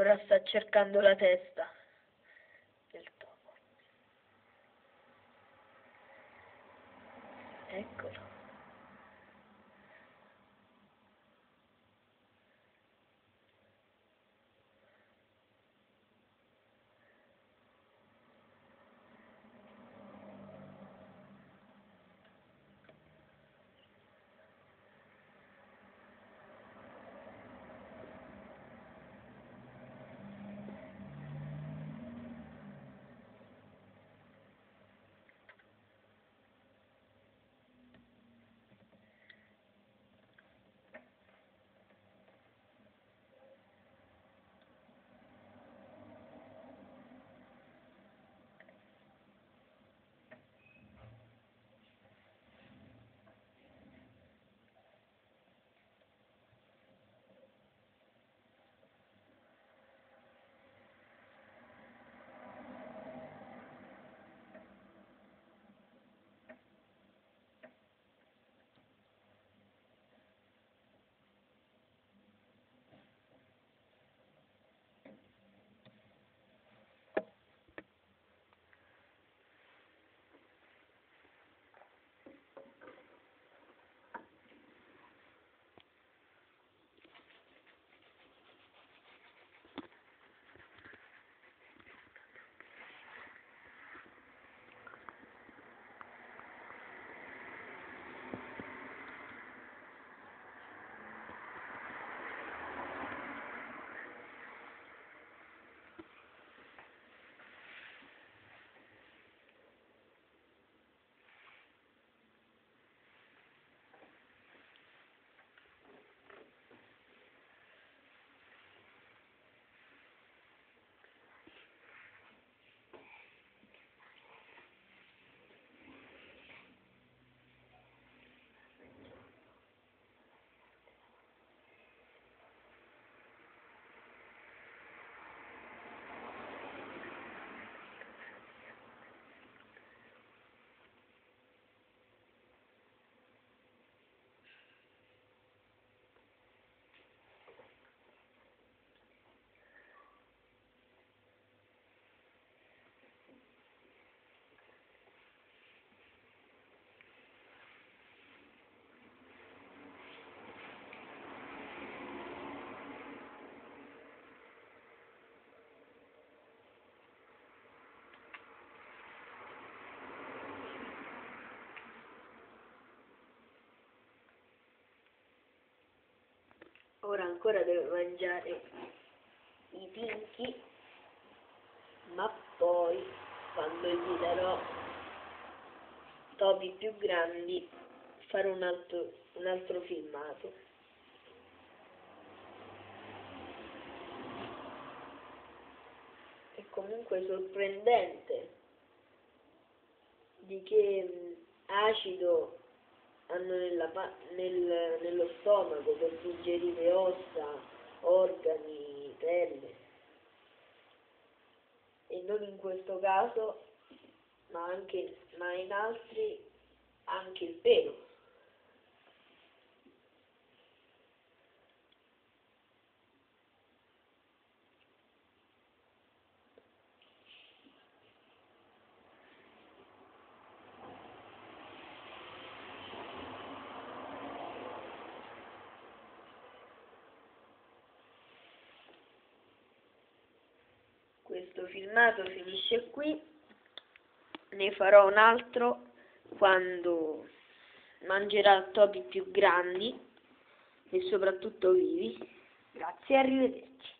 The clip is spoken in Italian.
Ora sta cercando la testa del topo. Eccolo. Ora ancora deve mangiare i pinchi, ma poi quando gli darò topi più grandi farò un altro, un altro filmato. È comunque sorprendente di che acido hanno nella, nel, nello stomaco per digerire ossa, organi, pelle. E non in questo caso, ma, anche, ma in altri anche il pelo. Questo filmato finisce qui, ne farò un altro quando mangerà topi più grandi e soprattutto vivi. Grazie e arrivederci.